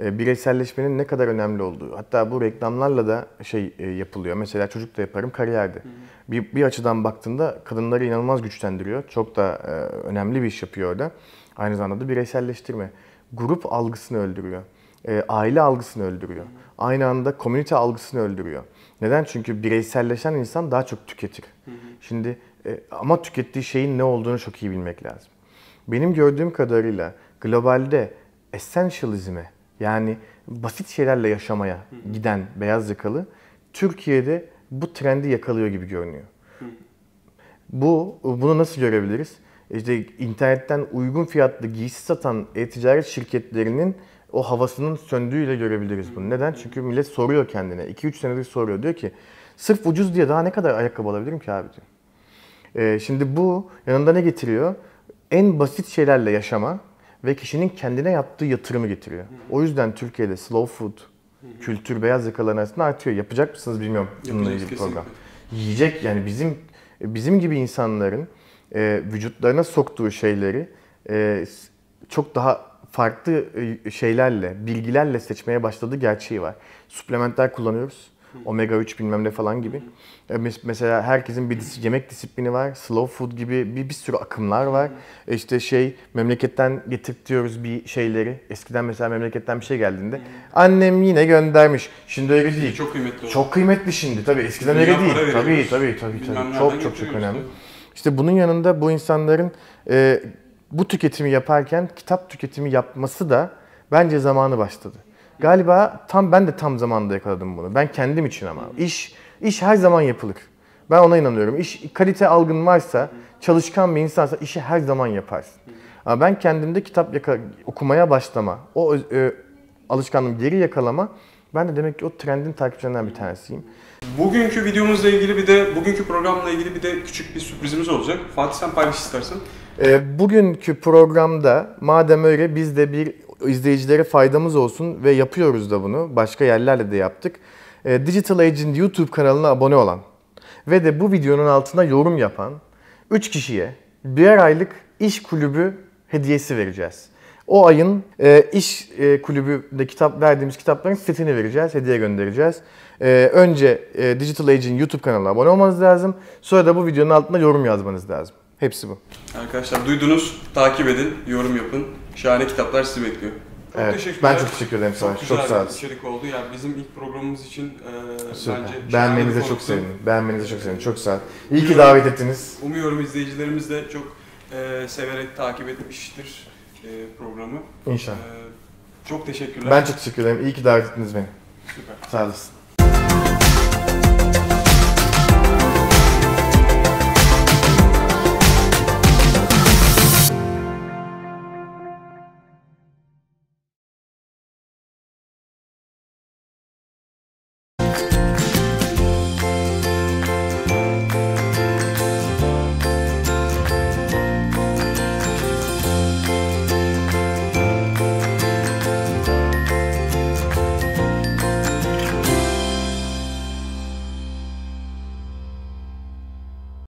E, bireyselleşmenin ne kadar önemli olduğu. Hatta bu reklamlarla da şey e, yapılıyor. Mesela çocuk da yaparım kariyerde. Bir, bir açıdan baktığında kadınları inanılmaz güçlendiriyor. Çok da e, önemli bir iş yapıyor orada. Aynı zamanda da bireyselleştirme. Grup algısını öldürüyor. Aile algısını öldürüyor. Aynı anda komünite algısını öldürüyor. Neden? Çünkü bireyselleşen insan daha çok tüketir. Şimdi ama tükettiği şeyin ne olduğunu çok iyi bilmek lazım. Benim gördüğüm kadarıyla globalde essentialisme yani basit şeylerle yaşamaya giden beyaz yakalı Türkiye'de bu trendi yakalıyor gibi görünüyor. Bu bunu nasıl görebiliriz? İşte internetten uygun fiyatlı giysi satan e-ticaret şirketlerinin o havasının söndüğüyle görebiliriz bunu. Neden? Çünkü millet soruyor kendine. 2-3 senedir soruyor. Diyor ki sırf ucuz diye daha ne kadar ayakkabı alabilirim ki abi diyor. Ee, şimdi bu yanında ne getiriyor? En basit şeylerle yaşama ve kişinin kendine yaptığı yatırımı getiriyor. O yüzden Türkiye'de slow food, kültür, beyaz yakaların arasında artıyor. Yapacak mısınız bilmiyorum bununla ilgili program. Yiyecek yani bizim bizim gibi insanların e, vücutlarına soktuğu şeyleri e, çok daha farklı e, şeylerle, bilgilerle seçmeye başladığı gerçeği var. Suplementler kullanıyoruz. Omega 3 bilmem ne falan gibi. E, mes- Mesela herkesin bir dis- yemek disiplini var. Slow food gibi bir, bir sürü akımlar var. E işte şey memleketten getirtiyoruz bir şeyleri. Eskiden mesela memleketten bir şey geldiğinde annem yine göndermiş. Şimdi öyle değil. Çok kıymetli oldu. Çok kıymetli şimdi tabii eskiden Dünya öyle değil. Tabii veriyoruz. tabii tabii Bilmem tabii. nereden Çok çok çok getiriyoruz önemli. tabii. İşte bunun yanında bu insanların e, bu tüketimi yaparken kitap tüketimi yapması da bence zamanı başladı. Galiba tam ben de tam zamanda yakaladım bunu. Ben kendim için ama. İş iş her zaman yapılır. Ben ona inanıyorum. İş kalite algın varsa, çalışkan bir insansa işi her zaman yaparsın. Ama ben kendimde kitap yaka- okumaya başlama, o e, alışkanlığımı geri yakalama, ben de demek ki o trendin takipçilerinden bir tanesiyim. Bugünkü videomuzla ilgili bir de, bugünkü programla ilgili bir de küçük bir sürprizimiz olacak. Fatih sen paylaş istersen. Ee, Bugünkü programda madem öyle biz de bir izleyicilere faydamız olsun ve yapıyoruz da bunu. Başka yerlerle de yaptık. Ee, Digital Age'in YouTube kanalına abone olan ve de bu videonun altına yorum yapan 3 kişiye birer aylık iş kulübü hediyesi vereceğiz. O ayın e, iş e, kulübünde kitap verdiğimiz kitapların setini vereceğiz, hediye göndereceğiz. E, önce e, Digital Age'in YouTube kanalına abone olmanız lazım. Sonra da bu videonun altına yorum yazmanız lazım. Hepsi bu. Arkadaşlar duydunuz, takip edin, yorum yapın. Şahane kitaplar sizi bekliyor. Çok Evet, teşekkürler. ben çok teşekkür ederim Savaş. Çok Çok sağ olun. içerik oldu. Ya bizim ilk programımız için e, Süper. bence Beğenmenize çok sevindim. Beğenmenize çok sevindim. Çok sağ olun. İyi ki davet ettiniz. Umuyorum izleyicilerimiz de çok e, severek takip etmiştir e, programı. İnşallah. E, çok teşekkürler. Ben çok teşekkür ederim. İyi ki davet ettiniz beni. Süper. Sağ olasın.